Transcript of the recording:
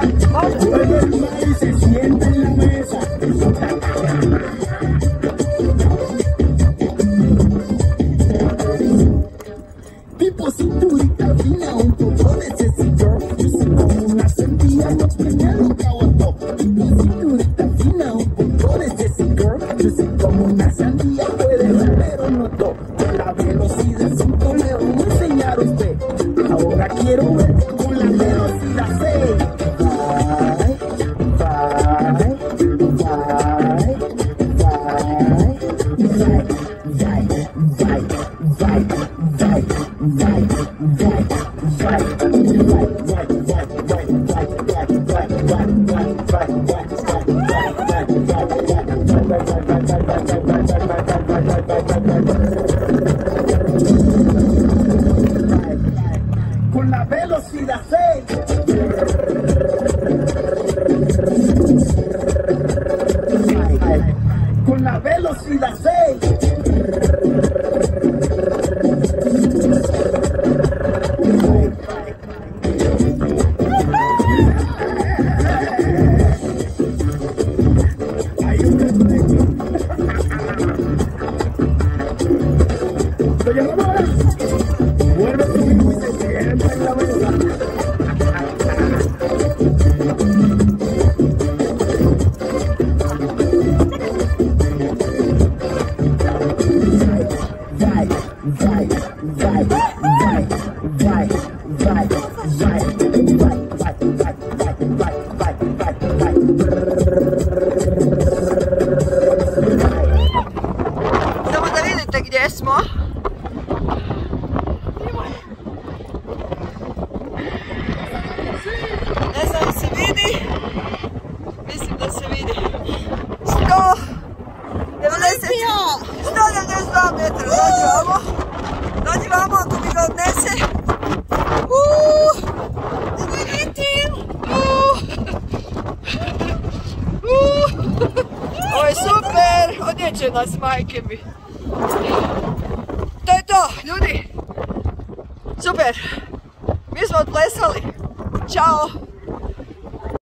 y se sienta en la mesa. Tipo cinturita fina, un poco de sexy girl. Yo soy como una sandía, no primero que aguantó. Tipo cinturita fina, un poco de sexy girl. Yo soy como una sandía, puede ver, pero no to. Con la velocidad 5 le voy a enseñar usted. Ahora quiero ver Con la velocidad 6. Con la velocidad 6. Samo da vidite gdje smo. Ne znam se vidi. Mislim da se vidi. 100 90 192 metra. Dođi vamo. Vamo ako mi ga odnese. Uuu. Nemoj letim. Uuu. Uuu. Ovo je super. Odjeće nas majke mi. To je to, ljudi. Super. Mi smo odplesali. Ćao.